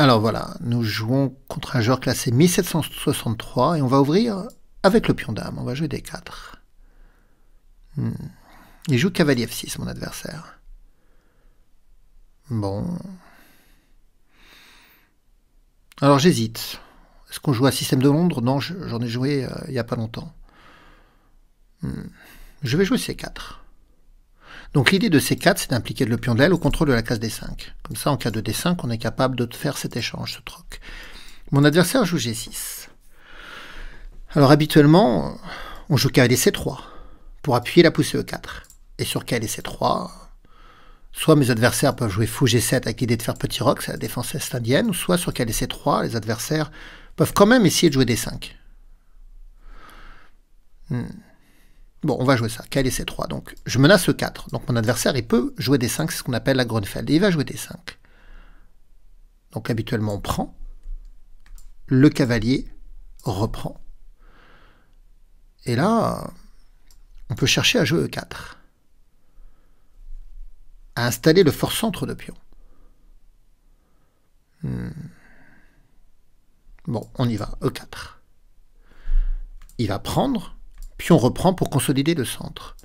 Alors voilà, nous jouons contre un joueur classé 1763 et on va ouvrir avec le pion dame. On va jouer des 4. Hmm. Il joue cavalier F6, mon adversaire. Bon. Alors j'hésite. Est-ce qu'on joue à système de Londres? Non, j'en ai joué euh, il n'y a pas longtemps. Hmm. Je vais jouer C4. Donc l'idée de C4, c'est d'impliquer le pion de l'aile au contrôle de la case D5. Comme ça, en cas de D5, on est capable de faire cet échange, ce troc. Mon adversaire joue G6. Alors habituellement, on joue cavalier C3 pour appuyer la poussée E4. Et sur cavalier C3, soit mes adversaires peuvent jouer fou G7 avec l'idée de faire petit roc, c'est la défense est-indienne, ou soit sur cavalier C3, les adversaires peuvent quand même essayer de jouer D5. Hmm. Bon, on va jouer ça. Quel est C3 Donc, je menace le 4. Donc, mon adversaire, il peut jouer des 5, c'est ce qu'on appelle la Grunfeld. Et il va jouer des 5. Donc, habituellement, on prend. Le cavalier reprend. Et là, on peut chercher à jouer E4. À installer le fort centre de pion. Hmm. Bon, on y va. E4. Il va prendre pion reprend pour consolider le centre.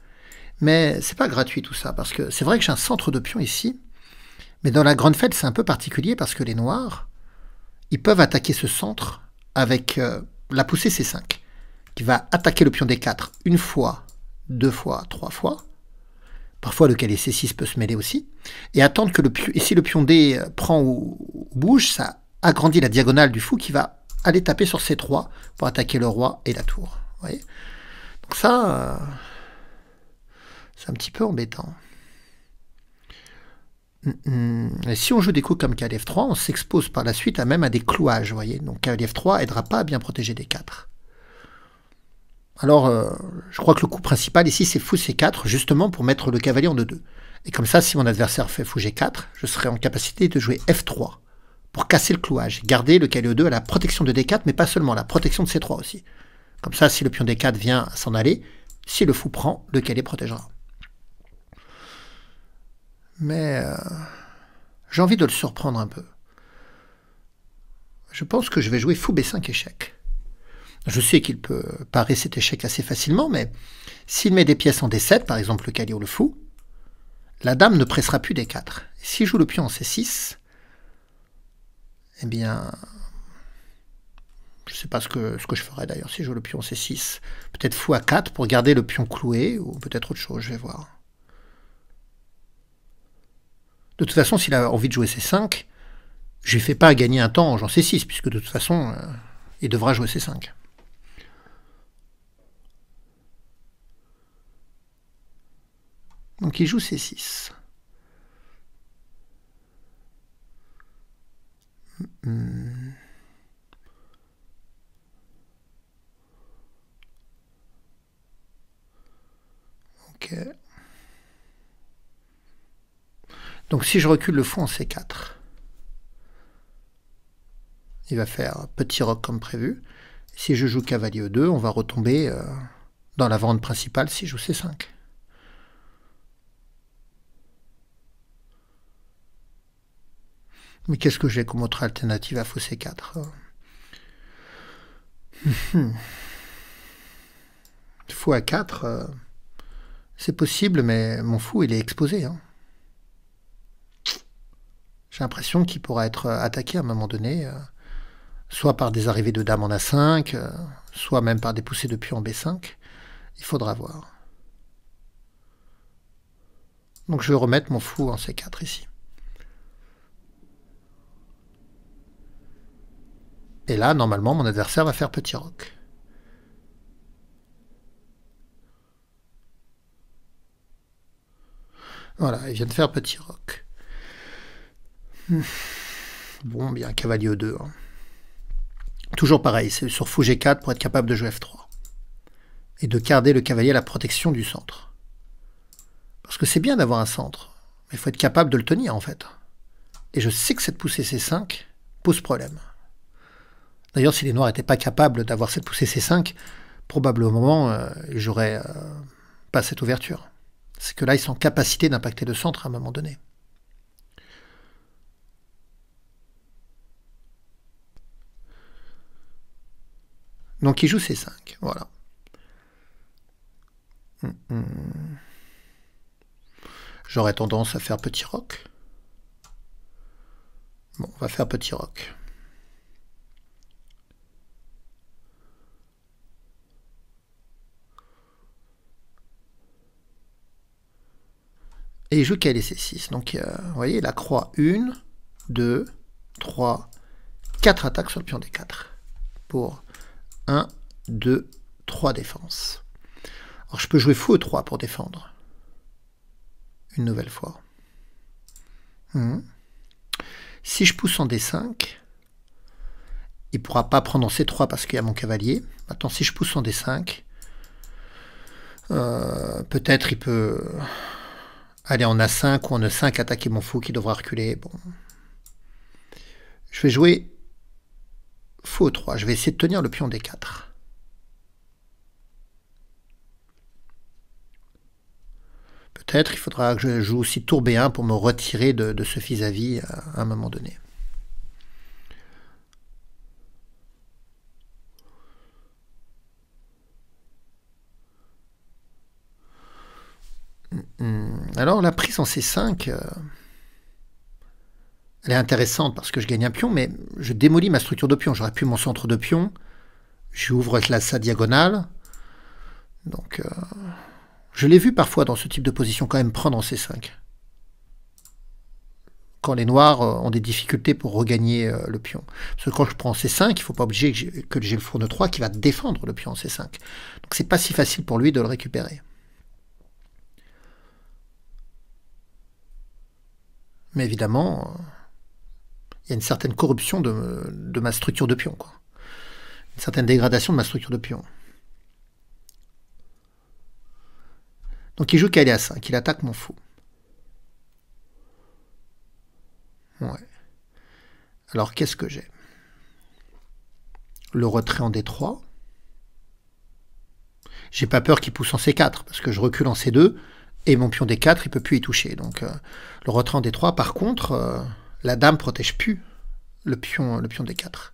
Mais c'est pas gratuit tout ça, parce que c'est vrai que j'ai un centre de pion ici, mais dans la grande fête, c'est un peu particulier parce que les noirs, ils peuvent attaquer ce centre avec euh, la poussée C5, qui va attaquer le pion D4 une fois, deux fois, trois fois. Parfois, le cavalier C6 peut se mêler aussi. Et attendre que le et si le pion D euh, prend ou bouge, ça agrandit la diagonale du fou qui va aller taper sur C3 pour attaquer le roi et la tour. Donc ça, euh, c'est un petit peu embêtant. Et si on joue des coups comme f 3 on s'expose par la suite à même à des clouages, vous voyez. Donc f 3 aidera pas à bien protéger des 4. Alors, euh, je crois que le coup principal ici, c'est fou C4, justement pour mettre le cavalier en 2-2. Et comme ça, si mon adversaire fait fou G4, je serai en capacité de jouer F3 pour casser le clouage, garder le cavalier E2 à la protection de D4, mais pas seulement, la protection de C3 aussi. Comme ça, si le pion D4 vient s'en aller, si le fou prend, le cavalier protégera. Mais euh, j'ai envie de le surprendre un peu. Je pense que je vais jouer fou B5 échec. Je sais qu'il peut parer cet échec assez facilement, mais s'il met des pièces en D7, par exemple le cavalier ou le fou, la dame ne pressera plus D4. S'il joue le pion en C6, eh bien, ne sais pas ce que, je ferais d'ailleurs si je joue le pion C6. Peut-être fou à 4 pour garder le pion cloué, ou peut-être autre chose, je vais voir. De toute façon, s'il a envie de jouer C5, je ne lui fais pas gagner un temps en jouant C6, puisque de toute façon, euh, il devra jouer C5. Donc il joue C6. Donc si je recule le fond en C4, il va faire petit roc comme prévu. Si je joue cavalier E2, on va retomber euh, dans la vente principale si je joue C5. Mais qu'est-ce que j'ai comme autre alternative à fou C4 Fou A4, c'est possible, mais mon fou, il est exposé. Hein. J'ai l'impression qu'il pourra être attaqué à un moment donné, euh, soit par des arrivées de dames en A5, euh, soit même par des poussées de pion en B5. Il faudra voir. Donc je vais remettre mon fou en C4 ici. Et là, normalement, mon adversaire va faire petit roc. Voilà, il vient de faire petit roc. Hmm. Bon, bien, cavalier 2. Hein. Toujours pareil, c'est sur fou G4 pour être capable de jouer F3. Et de garder le cavalier à la protection du centre. Parce que c'est bien d'avoir un centre, mais il faut être capable de le tenir en fait. Et je sais que cette poussée C5 pose problème. D'ailleurs, si les Noirs n'étaient pas capables d'avoir cette poussée C5, probablement euh, j'aurais euh, pas cette ouverture c'est que là, ils sont en capacité d'impacter le centre à un moment donné. Donc il joue C5, voilà. Hum, hum. J'aurais tendance à faire petit rock. Bon, on va faire petit rock. Et il joue quel C6. Donc, vous voyez, la croix 1, 2, 3, 4 attaques sur le pion D4. Pour 1, 2, 3 défenses. Alors, je peux jouer fou 3 pour défendre. Une nouvelle fois. Hmm. Si je pousse en D5, il ne pourra pas prendre en C3 parce qu'il y a mon cavalier. Maintenant, si je pousse en D5, euh, peut-être il peut aller en A5 ou en E5, attaquer mon fou qui devra reculer. Bon. Je vais jouer fou 3. Je vais essayer de tenir le pion D4. Peut-être il faudra que je joue aussi tour B1 pour me retirer de, ce vis-à-vis à un moment donné. Alors la prise en C5, euh, elle est intéressante parce que je gagne un pion, mais je démolis ma structure de pion. J'aurais pu mon centre de pion, j'ouvre la sa diagonale. Donc euh, je l'ai vu parfois dans ce type de position quand même prendre en C5. Quand les noirs euh, ont des difficultés pour regagner le pion. Parce que quand je prends C5, il ne faut pas obliger que j'ai le four de 3 qui va défendre le pion en C5. Donc c'est pas si facile pour lui de le récupérer. Mais évidemment, il y a une certaine corruption de, ma structure de pion. Une certaine dégradation de ma structure de pion. Donc il joue est à 5, il attaque mon fou. Ouais. Alors qu'est-ce que j'ai? Le retrait en D3. J'ai pas peur qu'il pousse en C4, parce que je recule en C2, et mon pion D4, il peut plus y toucher. Donc euh, le retrait en D3, par contre, euh, la dame protège plus le pion, le pion D4.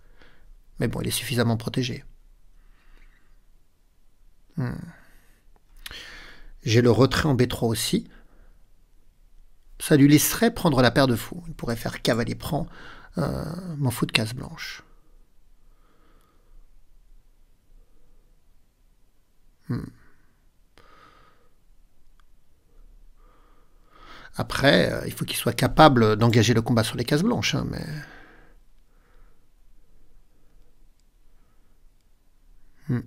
Mais bon, il est suffisamment protégé. Hmm. J'ai le retrait en B3 aussi. Ça lui laisserait prendre la paire de fous. Il pourrait faire cavalier prend euh, mon fou de case blanche. Hmm. Après, euh, il faut qu'il soit capable d'engager le combat sur les cases blanches. Hein, mais... Hmm.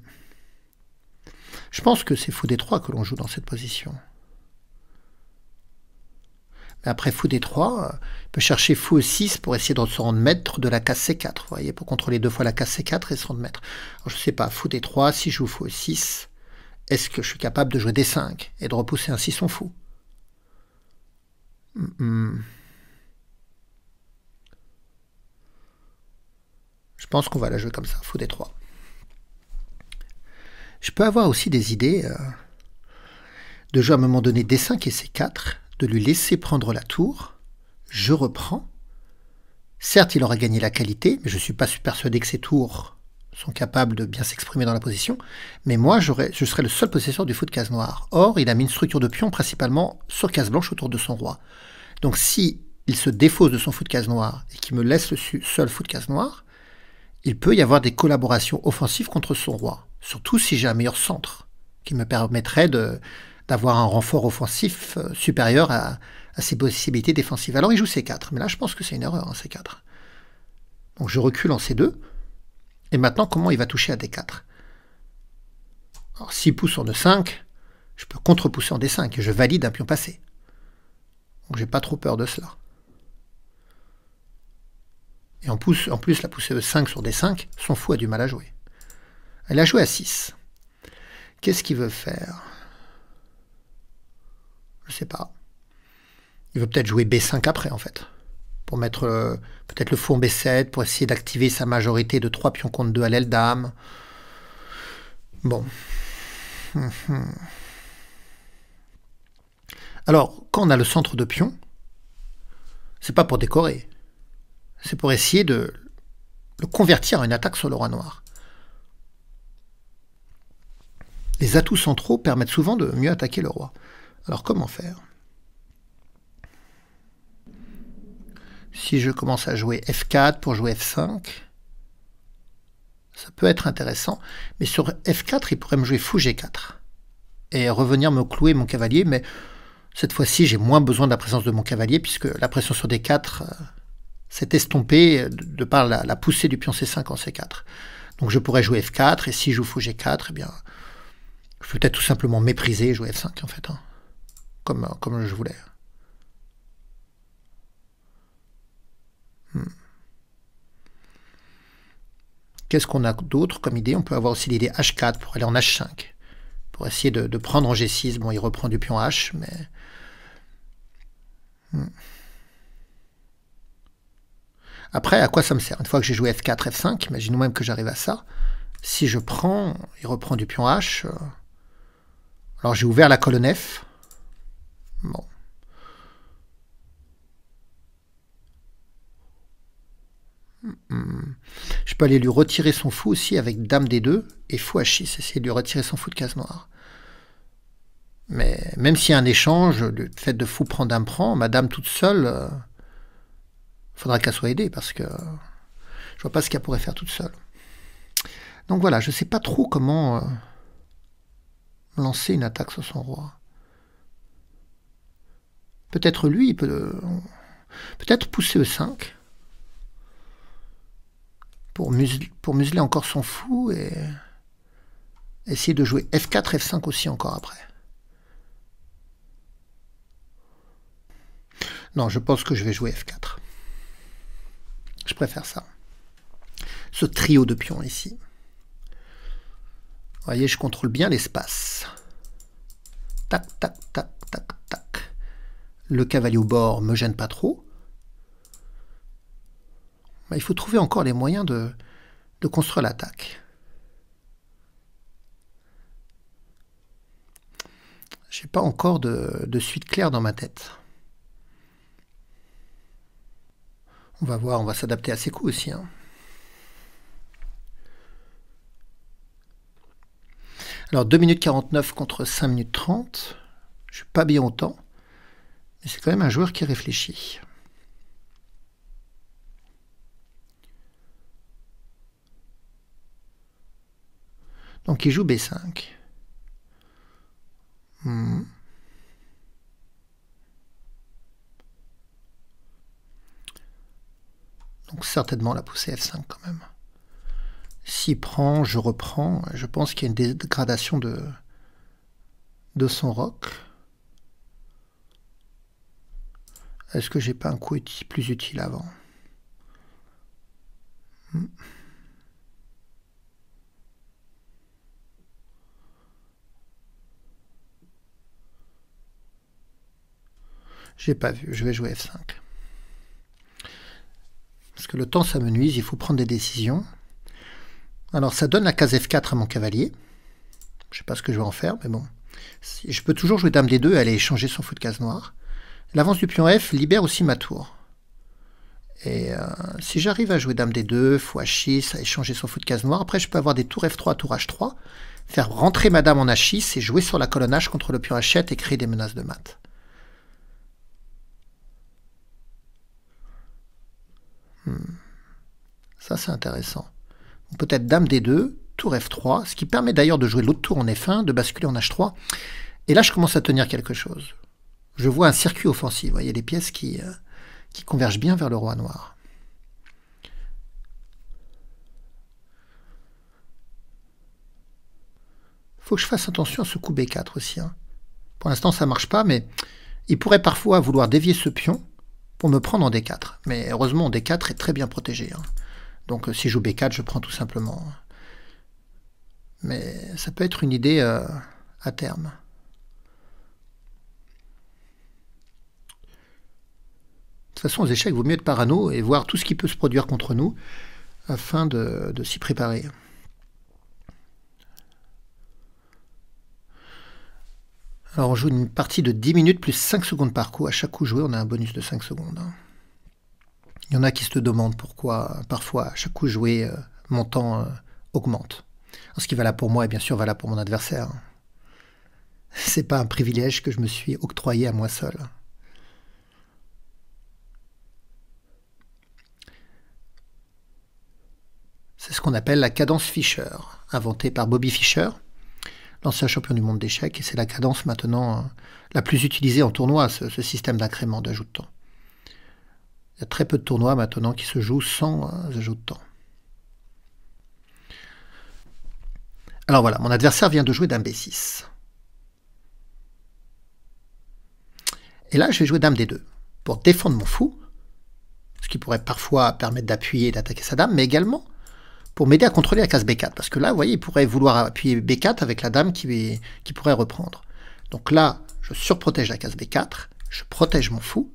Je pense que c'est fou des 3 que l'on joue dans cette position. Mais après fou des 3, euh, il peut chercher fou 6 pour essayer de se rendre maître de la case C4. Vous voyez, pour contrôler deux fois la case C4 et se rendre maître. je ne sais pas, fou des 3, si je joue fou 6, est-ce que je suis capable de jouer D5 et de repousser ainsi son fou je pense qu'on va la jouer comme ça, fou des trois. Je peux avoir aussi des idées euh, de jouer à un moment donné D5 et C4, de lui laisser prendre la tour, je reprends. Certes, il aura gagné la qualité, mais je ne suis pas persuadé que ces tours sont capables de bien s'exprimer dans la position. Mais moi, je serai le seul possesseur du fou de case noire. Or, il a mis une structure de pion principalement sur case blanche autour de son roi. Donc si il se défausse de son fou de case noire et qu'il me laisse le seul fou de case noire, il peut y avoir des collaborations offensives contre son roi. Surtout si j'ai un meilleur centre, qui me permettrait d'avoir un renfort offensif euh, supérieur à, ses possibilités défensives. Alors il joue C4, mais là je pense que c'est une erreur, hein, C4. Donc je recule en C2, et maintenant comment il va toucher à D4 Alors s'il pousse en E5, je peux contre-pousser en D5, et je valide un pion passé. Donc j'ai pas trop peur de cela. Et en plus, la poussée E5 sur D5, son fou a du mal à jouer. Elle a joué à 6. Qu'est-ce qu'il veut faire? Je sais pas. Il veut peut-être jouer B5 après, en fait. Pour mettre euh, peut-être le fou en B7, pour essayer d'activer sa majorité de 3 pions contre 2 à l'aile dame. Bon. Hum. Alors, quand on a le centre de pion, c'est pas pour décorer. C'est pour essayer de le convertir en une attaque sur le roi noir. les atouts centraux permettent souvent de mieux attaquer le roi. Alors comment faire? Si je commence à jouer F4 pour jouer F5, ça peut être intéressant. Mais sur F4, il pourrait me jouer fou G4 et revenir me clouer mon cavalier. Mais cette fois-ci, j'ai moins besoin de la présence de mon cavalier puisque la pression sur D4 euh, s'est estompée de par la, poussée du pion C5 en C4. Donc je pourrais jouer F4 et si je joue fou G4, eh bien, je peux peut-être tout simplement mépriser et jouer F5 en fait, hein. comme, comme je voulais. Qu'est-ce qu'on a d'autre comme idée? On peut avoir aussi l'idée H4 pour aller en H5. Pour essayer de, prendre en G6. Bon, il reprend du pion H, mais... Hmm. Après, à quoi ça me sert? Une fois que j'ai joué F4, F5, imaginons même que j'arrive à ça. Si je prends, il reprend du pion H. Euh, alors j'ai ouvert la colonne F. Bon. Je peux aller lui retirer son fou aussi avec Dame D2 et fou H6, essayer de lui retirer son fou de case noire. Mais même s'il y a un échange, le fait de fou prend Dame prend, ma Dame toute seule, euh, faudra qu'elle soit aidée parce que je vois pas ce qu'elle pourrait faire toute seule. Donc voilà, je sais pas trop comment euh, lancer une attaque sur son roi. Peut-être lui, peut... Euh, peut-être pousser E5 pour museler, encore son fou et essayer de jouer F4, F5 aussi encore après. Non, je pense que je vais jouer F4. Je préfère ça. Ce trio de pions ici. Vous voyez, je contrôle bien l'espace. Tac, tac, tac, tac, tac. Le cavalier au bord me gêne pas trop. Il faut trouver encore les moyens de, construire l'attaque. Je n'ai pas encore de, suite claire dans ma tête. On va voir, on va s'adapter à ces coups aussi. Hein. Alors 2 minutes 49 contre 5 minutes 30. Je suis pas bien au. Mais c'est quand même un joueur qui réfléchit. Donc il joue B5. Hmm. Donc certainement la poussée F5 quand même. S'il prend, je reprends. Je pense qu'il y a une dégradation de, de son rock. Est-ce que j'ai pas un coup plus utile avant? Hmm. J'ai pas vu, je vais jouer F5. Parce que le temps, ça me nuise, il faut prendre des décisions. Alors ça donne la case F4 à mon cavalier. Je sais pas ce que je vais en faire, mais bon. Je peux toujours jouer Dame D2 et aller échanger son fou de case noire. L'avance du pion F libère aussi ma tour. Et euh, si j'arrive à jouer Dame D2, fou H6, à échanger son fou de case noire, après je peux avoir des tours F3, tour H3, faire rentrer ma dame en H6 et jouer sur la colonne H contre le pion H7 et créer des menaces de mat. Hmm. Ça, c'est intéressant. Peut-être Dame D2, Tour F3, ce qui permet d'ailleurs de jouer l'autre tour en F1, de basculer en H3. Et là, je commence à tenir quelque chose. Je vois un circuit offensif. Vous voyez les pièces qui, euh, qui convergent bien vers le roi noir. faut que je fasse attention à ce coup B4 aussi. Hein. Pour l'instant, ça marche pas, mais il pourrait parfois vouloir dévier ce pion pour me prendre en D4. Mais heureusement, D4 est très bien protégé. Hein. Donc euh, si je joue B4, je prends tout simplement. Mais ça peut être une idée euh, à terme. De toute façon, aux échecs, il vaut mieux être parano et voir tout ce qui peut se produire contre nous afin de s'y préparer. Alors on joue une partie de 10 minutes plus 5 secondes par coup. À chaque coup joué, on a un bonus de 5 secondes. Hein. Il y en a qui se demandent pourquoi parfois à chaque coup joué, euh, mon temps euh, augmente. Ce qui va là pour moi est bien sûr valable pour mon adversaire. C'est pas un privilège que je me suis octroyé à moi seul. C'est ce qu'on appelle la cadence Fischer, inventée par Bobby Fischer, l'ancien champion du monde d'échecs, et c'est la cadence maintenant euh, la plus utilisée en tournoi, ce, système d'incrément d'ajout de temps. Il y a très peu de tournois maintenant qui se jouent sans euh, ajout de temps. Alors voilà, mon adversaire vient de jouer Dame B6. Et là, je vais jouer Dame D2 pour défendre mon fou, ce qui pourrait parfois permettre d'appuyer et d'attaquer sa dame, mais également pour m'aider à contrôler la case B4. Parce que là, vous voyez, il pourrait vouloir appuyer B4 avec la dame qui, qui pourrait reprendre. Donc là, je surprotège la case B4, je protège mon fou.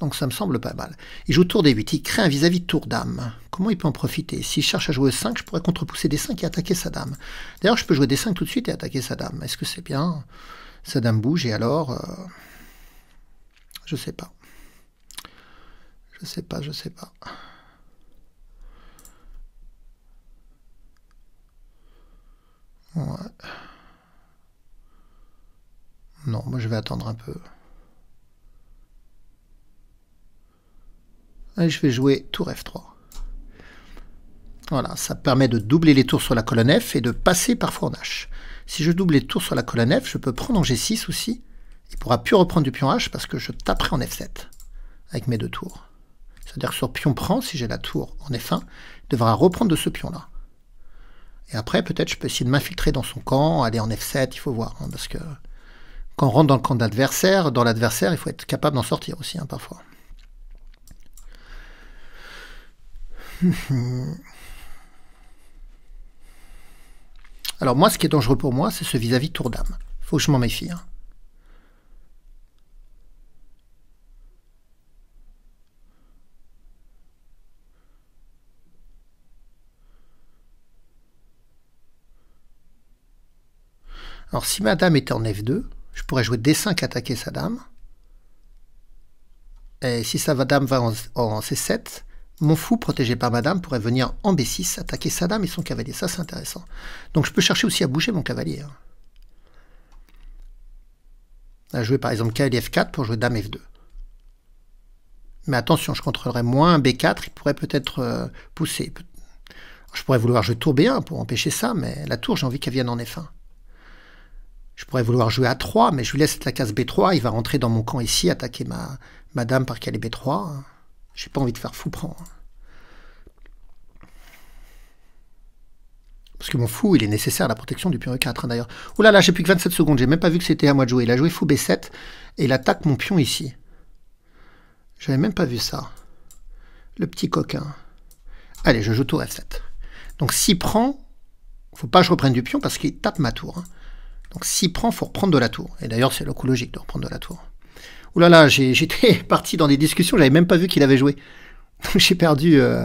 Donc ça me semble pas mal. Il joue tour D8, il crée un vis-à-vis tour dame. Comment il peut en profiter? S'il cherche à jouer 5, je pourrais contrepousser D5 et attaquer sa dame. D'ailleurs, je peux jouer D5 tout de suite et attaquer sa dame. Est-ce que c'est bien? Sa dame bouge et alors... Euh, je sais pas. Je sais pas, je sais pas. Non, moi je vais attendre un peu. Et je vais jouer tour F3. Voilà, ça permet de doubler les tours sur la colonne F et de passer parfois en H. Si je double les tours sur la colonne F, je peux prendre en G6 aussi. Il pourra plus reprendre du pion H parce que je taperai en F7 avec mes deux tours. C'est-à-dire que sur pion prend, si j'ai la tour en F1, il devra reprendre de ce pion-là. Et après, peut-être, je peux essayer de m'infiltrer dans son camp, aller en F7, il faut voir. Hein, parce que quand on rentre dans le camp d'adversaire, dans l'adversaire, il faut être capable d'en sortir aussi, hein, parfois. Alors moi, ce qui est dangereux pour moi, c'est ce vis-à-vis tour dame. Il faut que je m'en méfie. Hein. Alors si ma dame était en F2, je pourrais jouer D5 attaquer sa dame. Et si sa dame va en, C7, mon fou protégé par ma dame pourrait venir en B6 attaquer sa dame et son cavalier. Ça c'est intéressant. Donc je peux chercher aussi à bouger mon cavalier. Hein. À jouer par exemple cavalier F4 pour jouer dame F2. Mais attention, je contrôlerai moins B4, il pourrait peut-être euh, pousser. Je pourrais vouloir jouer tour B1 pour empêcher ça, mais la tour, j'ai envie qu'elle vienne en F1. Je pourrais vouloir jouer à 3, mais je lui laisse la case B3. Il va rentrer dans mon camp ici, attaquer ma, dame par est B3. J'ai pas envie de faire fou prend. Parce que mon fou, il est nécessaire à la protection du pion E4 hein, d'ailleurs. Ouh là là, j'ai plus que 27 secondes. J'ai même pas vu que c'était à moi de jouer. Il a joué fou B7 et il attaque mon pion ici. J'avais même pas vu ça. Le petit coquin. Allez, je joue tour F7. Donc s'il prend, faut pas que je reprenne du pion parce qu'il tape ma tour. Hein. Donc s'il prend, faut reprendre de la tour. Et d'ailleurs, c'est le logique de reprendre de la tour. Ouh là là, j'étais parti dans des discussions, j'avais même pas vu qu'il avait joué. Donc j'ai perdu euh,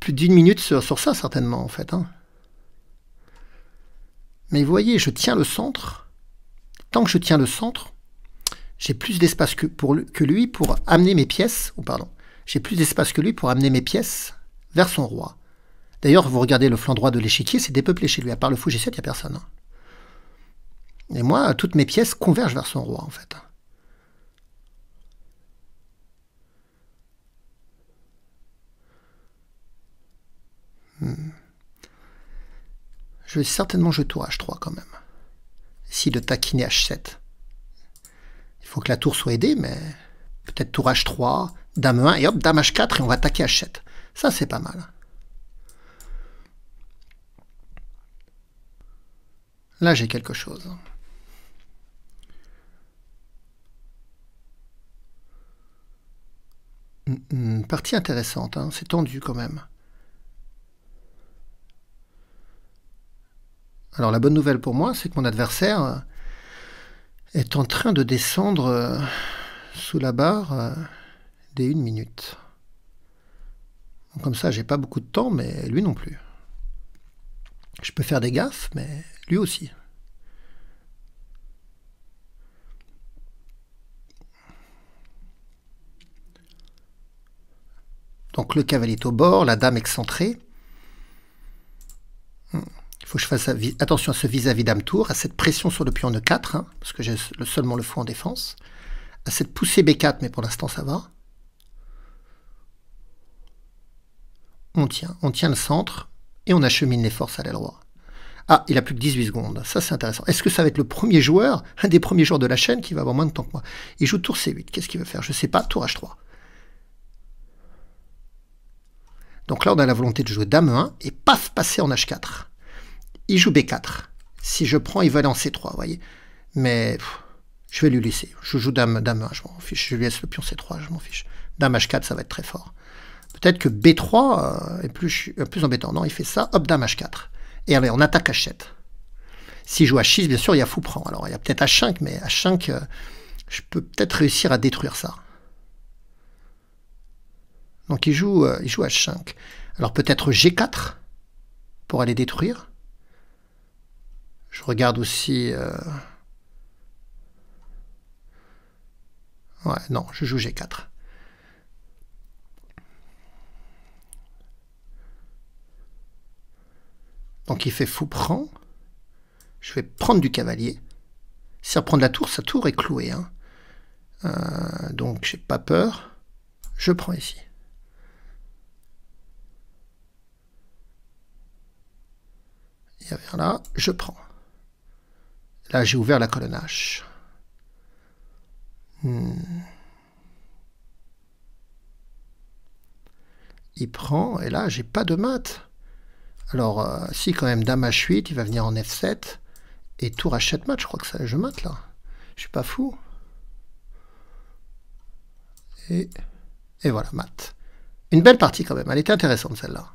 plus d'une minute sur, ça, certainement, en fait. Hein. Mais vous voyez, je tiens le centre. Tant que je tiens le centre, j'ai plus d'espace que, lui pour amener mes pièces. Oh, pardon. J'ai plus d'espace que lui pour amener mes pièces vers son roi. D'ailleurs, vous regardez le flanc droit de l'échiquier, c'est dépeuplé chez lui. À part le fou G7, il n'y a personne. Hein. Et moi, toutes mes pièces convergent vers son roi, en fait. Hmm. Je vais certainement jouer tour H3 quand même. Si de taquiner H7. Il faut que la tour soit aidée, mais peut-être tour H3, dame 1, et hop, dame H4, et on va attaquer H7. Ça, c'est pas mal. Là, j'ai quelque chose. Une partie intéressante, hein. c'est tendu quand même. Alors la bonne nouvelle pour moi, c'est que mon adversaire euh, est en train de descendre euh, sous la barre euh, des une minute. comme ça, j'ai pas beaucoup de temps, mais lui non plus. Je peux faire des gaffes, mais lui aussi. Donc le cavalier est au bord, la dame excentrée. Il faut que je fasse attention à ce vis-à-vis dame tour, à cette pression sur le pion de 4, hein, parce que j'ai seulement le fou en défense, à cette poussée B4, mais pour l'instant ça va. On tient, on tient le centre, et on achemine les forces à l'aile roi. Ah, il a plus que 18 secondes. Ça, c'est intéressant. Est-ce que ça va être le premier joueur, un des premiers joueurs de la chaîne qui va avoir moins de temps que moi? Il joue tour C8. Qu'est-ce qu'il veut faire? Je ne sais pas. Tour H3. Donc là, on a la volonté de jouer Dame 1 et paf, passer en H4. Il joue B4. Si je prends, il va aller en C3, vous voyez. Mais je vais lui laisser. Je joue Dame, Dame 1, je m'en fiche. Je lui laisse le pion C3, je m'en fiche. Dame H4, ça va être très fort. Peut-être que B3 euh, est plus, plus embêtant. Non, il fait ça. Hop, Dame H4. Et allez, on attaque H7. S'il joue H6, bien sûr, il y a fou prend. Alors, il y a peut-être H5, mais H5, euh, je peux peut-être réussir à détruire ça. Donc, il joue, euh, il joue H5. Alors, peut-être G4 pour aller détruire. Je regarde aussi... Euh, ouais, non, je joue G4. Donc il fait fou prend. Je vais prendre du cavalier. Si ça prend de la tour, sa tour est clouée. Hein. Euh, donc j'ai pas peur. Je prends ici. Il y avait un là, je prends. Là j'ai ouvert la colonne H. Hmm. Il prend, et là j'ai pas de maths. Alors, euh, si quand même Dame H8, il va venir en F7. Et tour H7 mat, je crois que ça, je mate là. Je suis pas fou. Et, et voilà, mat. Une belle partie quand même, elle était intéressante celle-là.